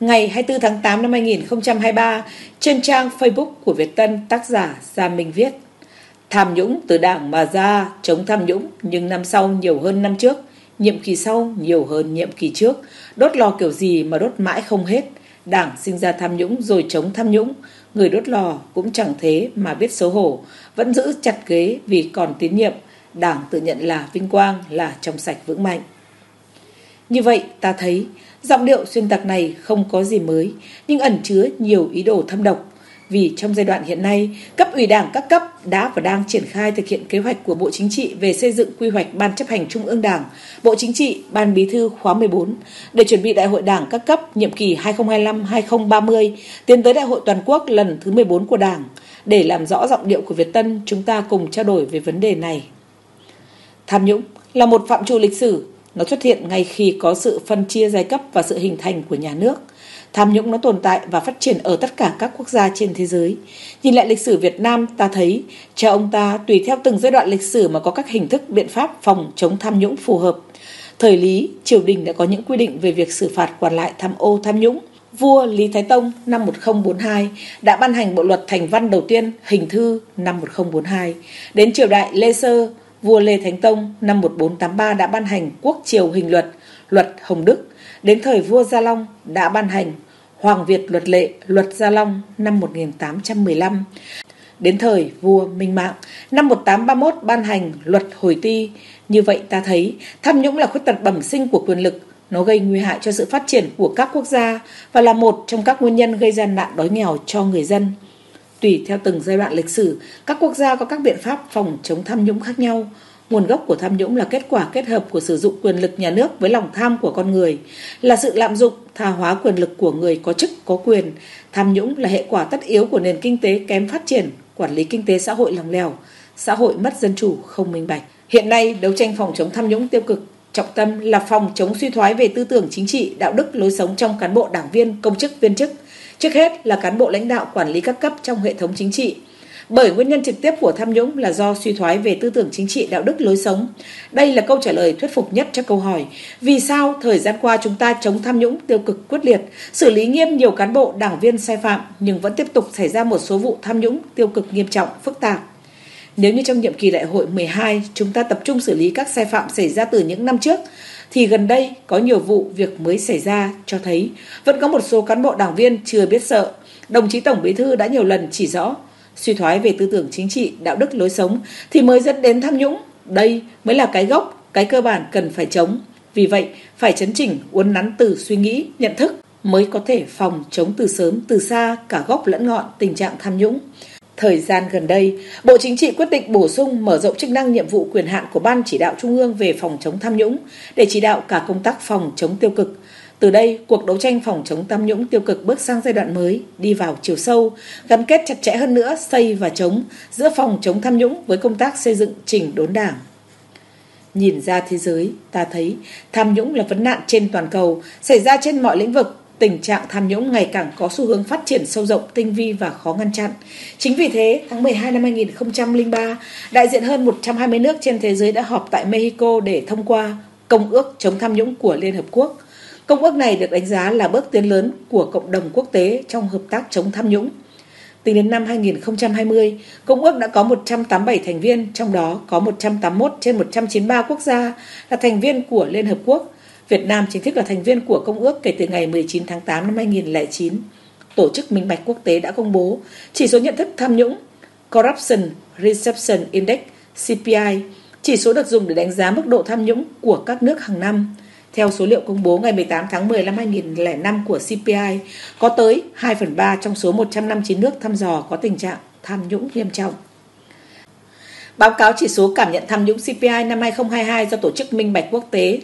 Ngày 24 tháng 8 năm 2023, trên trang Facebook của Việt Tân, tác giả Gia Minh viết Tham nhũng từ đảng mà ra, chống tham nhũng, nhưng năm sau nhiều hơn năm trước, nhiệm kỳ sau nhiều hơn nhiệm kỳ trước, đốt lò kiểu gì mà đốt mãi không hết. Đảng sinh ra tham nhũng rồi chống tham nhũng, người đốt lò cũng chẳng thế mà biết xấu hổ, vẫn giữ chặt ghế vì còn tín nhiệm, đảng tự nhận là vinh quang, là trong sạch vững mạnh. Như vậy ta thấy giọng điệu xuyên tạc này không có gì mới nhưng ẩn chứa nhiều ý đồ thâm độc vì trong giai đoạn hiện nay, cấp ủy đảng các cấp đã và đang triển khai thực hiện kế hoạch của Bộ Chính trị về xây dựng quy hoạch Ban chấp hành Trung ương Đảng, Bộ Chính trị, Ban Bí thư khóa 14 để chuẩn bị Đại hội Đảng các cấp nhiệm kỳ 2025-2030 tiến tới Đại hội toàn quốc lần thứ 14 của Đảng. Để làm rõ giọng điệu của Việt Tân, chúng ta cùng trao đổi về vấn đề này. Tham nhũng là một phạm trù lịch sử, nó xuất hiện ngay khi có sự phân chia giai cấp và sự hình thành của nhà nước. Tham nhũng nó tồn tại và phát triển ở tất cả các quốc gia trên thế giới. Nhìn lại lịch sử Việt Nam, ta thấy cha ông ta tùy theo từng giai đoạn lịch sử mà có các hình thức biện pháp phòng chống tham nhũng phù hợp. Thời Lý, triều đình đã có những quy định về việc xử phạt quản lại tham ô tham nhũng. Vua Lý Thái Tông năm 1042 đã ban hành bộ luật thành văn đầu tiên hình thư năm 1042. Đến triều đại Lê Sơ, vua Lê Thánh Tông năm 1483 đã ban hành quốc triều hình luật, luật Hồng Đức Đến thời vua Gia Long đã ban hành Hoàng Việt luật lệ luật Gia Long năm 1815. Đến thời vua Minh Mạng năm 1831 ban hành luật Hồi Ti. Như vậy ta thấy tham nhũng là khuyết tật bẩm sinh của quyền lực. Nó gây nguy hại cho sự phát triển của các quốc gia và là một trong các nguyên nhân gây ra nạn đói nghèo cho người dân. Tùy theo từng giai đoạn lịch sử, các quốc gia có các biện pháp phòng chống tham nhũng khác nhau. Nguồn gốc của tham nhũng là kết quả kết hợp của sử dụng quyền lực nhà nước với lòng tham của con người, là sự lạm dụng, tha hóa quyền lực của người có chức, có quyền. Tham nhũng là hệ quả tất yếu của nền kinh tế kém phát triển, quản lý kinh tế xã hội lòng lèo, xã hội mất dân chủ, không minh bạch. Hiện nay, đấu tranh phòng chống tham nhũng tiêu cực trọng tâm là phòng chống suy thoái về tư tưởng chính trị, đạo đức, lối sống trong cán bộ đảng viên, công chức, viên chức. Trước hết là cán bộ lãnh đạo quản lý các cấp trong hệ thống chính trị, bởi nguyên nhân trực tiếp của tham nhũng là do suy thoái về tư tưởng chính trị đạo đức lối sống. Đây là câu trả lời thuyết phục nhất cho câu hỏi vì sao thời gian qua chúng ta chống tham nhũng tiêu cực quyết liệt, xử lý nghiêm nhiều cán bộ đảng viên sai phạm nhưng vẫn tiếp tục xảy ra một số vụ tham nhũng tiêu cực nghiêm trọng, phức tạp. Nếu như trong nhiệm kỳ đại hội 12 chúng ta tập trung xử lý các sai phạm xảy ra từ những năm trước thì gần đây có nhiều vụ việc mới xảy ra cho thấy vẫn có một số cán bộ đảng viên chưa biết sợ. Đồng chí Tổng Bí thư đã nhiều lần chỉ rõ suy thoái về tư tưởng chính trị, đạo đức lối sống thì mới dẫn đến tham nhũng. Đây mới là cái gốc, cái cơ bản cần phải chống. Vì vậy, phải chấn chỉnh, uốn nắn từ suy nghĩ, nhận thức mới có thể phòng chống từ sớm, từ xa, cả gốc lẫn ngọn tình trạng tham nhũng. Thời gian gần đây, Bộ Chính trị quyết định bổ sung mở rộng chức năng nhiệm vụ quyền hạn của Ban chỉ đạo Trung ương về phòng chống tham nhũng để chỉ đạo cả công tác phòng chống tiêu cực, từ đây, cuộc đấu tranh phòng chống tham nhũng tiêu cực bước sang giai đoạn mới, đi vào chiều sâu, gắn kết chặt chẽ hơn nữa xây và chống giữa phòng chống tham nhũng với công tác xây dựng chỉnh đốn đảng. Nhìn ra thế giới, ta thấy tham nhũng là vấn nạn trên toàn cầu, xảy ra trên mọi lĩnh vực. Tình trạng tham nhũng ngày càng có xu hướng phát triển sâu rộng, tinh vi và khó ngăn chặn. Chính vì thế, tháng 12 năm 2003, đại diện hơn 120 nước trên thế giới đã họp tại Mexico để thông qua Công ước chống tham nhũng của Liên Hợp Quốc – Công ước này được đánh giá là bước tiến lớn của cộng đồng quốc tế trong hợp tác chống tham nhũng. Tính đến năm 2020, Công ước đã có 187 thành viên, trong đó có 181 trên 193 quốc gia là thành viên của Liên Hợp Quốc. Việt Nam chính thức là thành viên của Công ước kể từ ngày 19 tháng 8 năm 2009. Tổ chức Minh bạch Quốc tế đã công bố chỉ số nhận thức tham nhũng Corruption Reception Index CPI, chỉ số được dùng để đánh giá mức độ tham nhũng của các nước hàng năm. Theo số liệu công bố ngày 18 tháng 10 năm 2005 của CPI, có tới 2 phần 3 trong số 159 nước thăm dò có tình trạng tham nhũng nghiêm trọng. Báo cáo chỉ số cảm nhận tham nhũng CPI năm 2022 do Tổ chức Minh bạch Quốc tế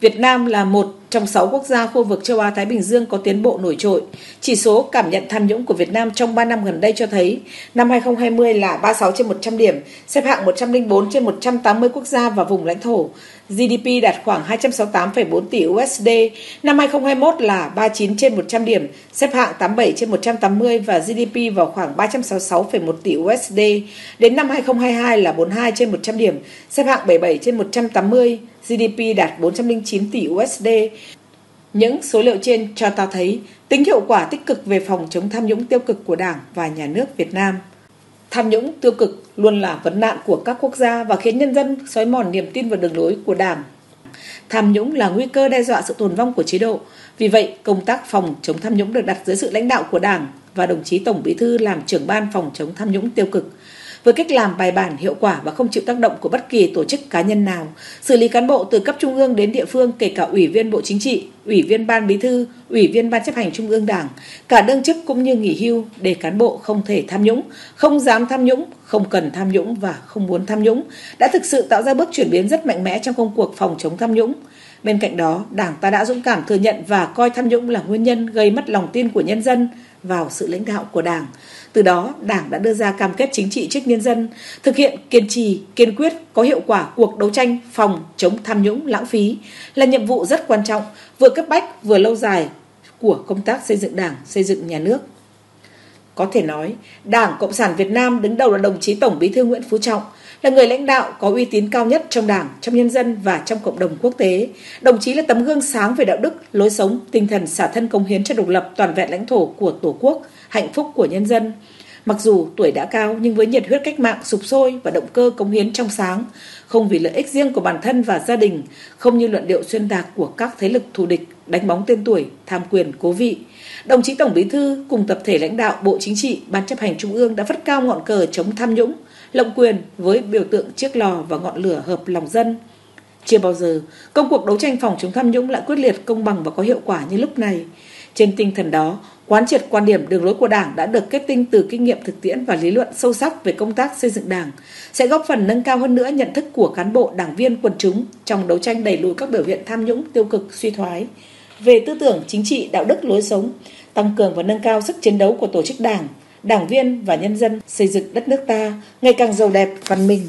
Việt Nam là một trong 6 quốc gia khu vực châu Á-Thái Bình Dương có tiến bộ nổi trội. Chỉ số cảm nhận tham nhũng của Việt Nam trong 3 năm gần đây cho thấy năm 2020 là 36 trên 100 điểm, xếp hạng 104 trên 180 quốc gia và vùng lãnh thổ. GDP đạt khoảng 268,4 tỷ USD, năm 2021 là 39 trên 100 điểm, xếp hạng 87 trên 180 và GDP vào khoảng 366,1 tỷ USD. Đến năm 2022 là 42 trên 100 điểm, xếp hạng 77 trên 180, GDP đạt 409 tỷ USD. Những số liệu trên cho ta thấy tính hiệu quả tích cực về phòng chống tham nhũng tiêu cực của Đảng và Nhà nước Việt Nam. Tham nhũng tiêu cực luôn là vấn nạn của các quốc gia và khiến nhân dân xói mòn niềm tin vào đường lối của Đảng. Tham nhũng là nguy cơ đe dọa sự tồn vong của chế độ. Vì vậy, công tác phòng chống tham nhũng được đặt dưới sự lãnh đạo của Đảng và đồng chí Tổng Bí thư làm trưởng ban phòng chống tham nhũng tiêu cực với cách làm bài bản hiệu quả và không chịu tác động của bất kỳ tổ chức cá nhân nào, xử lý cán bộ từ cấp trung ương đến địa phương kể cả ủy viên Bộ Chính trị, ủy viên Ban Bí thư, ủy viên Ban chấp hành Trung ương Đảng, cả đương chức cũng như nghỉ hưu để cán bộ không thể tham nhũng, không dám tham nhũng, không cần tham nhũng và không muốn tham nhũng, đã thực sự tạo ra bước chuyển biến rất mạnh mẽ trong công cuộc phòng chống tham nhũng. Bên cạnh đó, Đảng ta đã dũng cảm thừa nhận và coi tham nhũng là nguyên nhân gây mất lòng tin của nhân dân vào sự lãnh đạo của Đảng. Từ đó, Đảng đã đưa ra cam kết chính trị trước nhân dân, thực hiện kiên trì, kiên quyết, có hiệu quả cuộc đấu tranh phòng chống tham nhũng lãng phí là nhiệm vụ rất quan trọng, vừa cấp bách vừa lâu dài của công tác xây dựng Đảng, xây dựng nhà nước. Có thể nói, Đảng Cộng sản Việt Nam đứng đầu là đồng chí Tổng Bí thư Nguyễn Phú Trọng, là người lãnh đạo có uy tín cao nhất trong Đảng, trong nhân dân và trong cộng đồng quốc tế. Đồng chí là tấm gương sáng về đạo đức, lối sống, tinh thần xả thân công hiến cho độc lập toàn vẹn lãnh thổ của Tổ quốc, hạnh phúc của nhân dân. Mặc dù tuổi đã cao nhưng với nhiệt huyết cách mạng sục sôi và động cơ công hiến trong sáng, không vì lợi ích riêng của bản thân và gia đình, không như luận điệu xuyên tạc của các thế lực thù địch đánh bóng tên tuổi, tham quyền, cố vị. Đồng chí Tổng Bí thư cùng tập thể lãnh đạo Bộ Chính trị, Ban chấp hành Trung ương đã phát cao ngọn cờ chống tham nhũng, lộng quyền với biểu tượng chiếc lò và ngọn lửa hợp lòng dân. Chưa bao giờ, công cuộc đấu tranh phòng chống tham nhũng lại quyết liệt, công bằng và có hiệu quả như lúc này. Trên tinh thần đó, quán triệt quan điểm đường lối của Đảng đã được kết tinh từ kinh nghiệm thực tiễn và lý luận sâu sắc về công tác xây dựng Đảng, sẽ góp phần nâng cao hơn nữa nhận thức của cán bộ, đảng viên, quần chúng trong đấu tranh đẩy lùi các biểu hiện tham nhũng, tiêu cực, suy thoái. Về tư tưởng, chính trị, đạo đức, lối sống, tăng cường và nâng cao sức chiến đấu của tổ chức Đảng, đảng viên và nhân dân xây dựng đất nước ta ngày càng giàu đẹp, văn minh,